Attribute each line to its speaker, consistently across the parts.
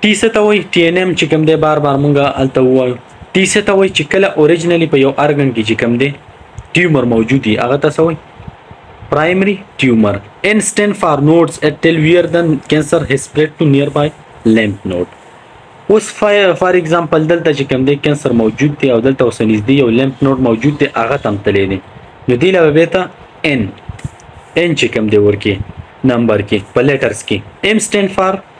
Speaker 1: ټي څه ته وایي ټي ان ایم چې کوم دی بار بار مونږه الته وایو ټي څه ته وایي چې کله اوریجنلی په یو ارګن کې چې کوم دی ټیومر موجود دی هغه ته څه وایي پرایمري ټیومر ان سټین فار نوډز اټ ټیل ویئر دن کینسر هی سپریډ ټو نیر بای لیمف نوډ اوس فار ایگزامپل دلته چې کوم دی کینسر موجود دی او دلته اوس نږدې یو لیمف نوډ موجود دی هغه تم تللی دی نو دی له به ته ان ان چې کوم دی ورکی نمبر کې په لیټرز کې ام سټینډ فار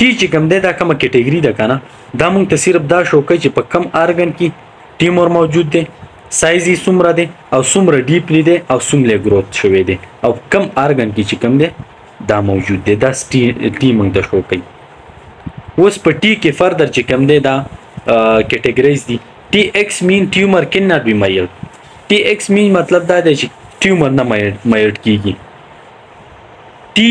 Speaker 1: ټی چې کوم دی دا کومه کټګری ده کنه دا مونږ ته صرف دا شو کوي چې په کم ارګن کې ټیمور موجود دی سایز یې څومره دی او څومره ډیپلی دی او څومره ګروث شوی دی او کم ارګن کې چې کوم دی دا موجود دی دا ټی مونږ ته شو کوي اوس په ټی کې فردر چې کوم دی دا کټګریز دی ټی ایکس مین ټیومر کین ناټ بی مایل ټی ایکس مین مطلب دا دی چې ټیومر نه مایل کیږي ټی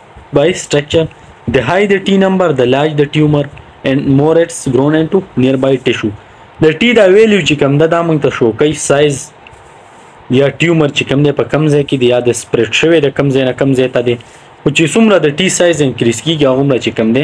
Speaker 1: by structure the high the t number the large the tumor and more it's grown into nearby tissue د ټي دا ویلیو چې کوم ده دا موږ ته شو کوي سایز یا ټیومر چې کوم دی په کم ځای کې دی یا د سپریډ شوی د کم ځای نه کم ځای ته دی خو چې څومره د ټي سایز انکریز کیږي هغومره چې کوم دی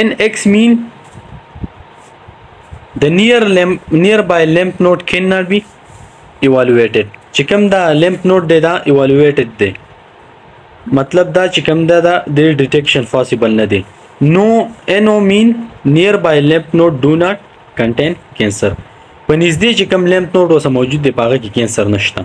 Speaker 1: ان ایکس مین د نیر لیمپ نیر بای لیمپ نوټ کین ناټ بی ایوالویټډ چې کوم دا لیمپ نوټ دی دا ایوالویټډ دی مطلب دا چې کوم دا د ډیټیکشن پوسیبل نه دی نو انو مین نیر بای لیمپ نوټ ډو ناټ کنټین کینسر په نږدې چې کوم لیمپ نوټ اوسه موجود دی پاغه کې کینسر نشته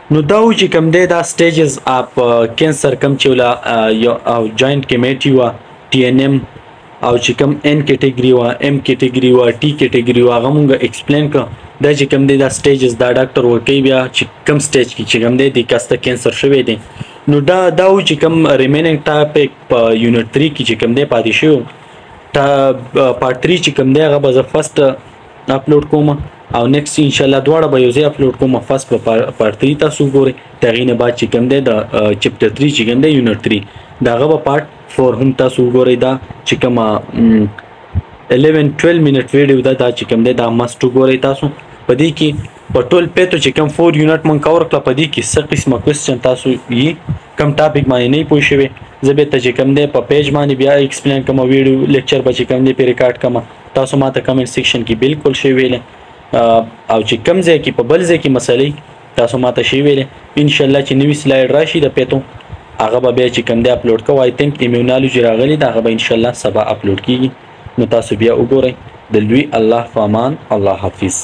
Speaker 1: نو دا و چې کوم دی دا سټیجز اپ کینسر کوم چې ولا یو او جوائنټ کمیټي و ټي ان ایم او چې کوم ان کیټګری و ایم کیټګری و ټي کیټګری و هغه مونږ ایکسپلین کړ دا چې کوم دی دا سټیجز دا ډاکټر ورکی بیا چې کوم سټیج کې چې کوم دی د کسته کینسر شوی دی نو دا دا و چې کوم ریمیننګ ټاپک په یونټ 3 کې چې کوم دی پاتې شو تا پارت 3 چې کوم دی هغه به زه فرست اپلوډ کوم او نیکسټ ان شاء الله دواړه به یو ځای اپلوډ کوم فرست په پارت 3 تاسو ګورئ تغې نه بعد چې کوم دی د چپټر 3 چې کوم دی یونټ 3 داغه به پارت 4 هم تاسو ګورئ دا چې کوم 11 12 منټ ویډیو دا دا چې کوم دی دا مست ګورئ تاسو په دې کې په ټول پیتو چې کوم 4 یونټ مونږ کور کړ په دې کې څه قسمه کوېسچن تاسو یې کوم ټاپک باندې نه پوه شوی زه به ته چې کوم دی په پیج باندې بیا ایکسپلین کوم ویډیو لیکچر به چې کوم دی په ریکارډ کوم تاسو ماته کمنټ سیکشن کې بالکل شی ویل او چې کوم ځای کې په بل ځای کې مسلې تاسو ماته شی ویل ان شاء الله چې نوی سلایډ راشي د پیتو هغه به بیا چې کوم دی اپلوډ کوم آی تھنک ایمیونالوجی راغلی دا هغه به ان شاء الله سبا اپلوډ کیږي نو تاسو بیا وګورئ د لوی الله فامان الله حافظ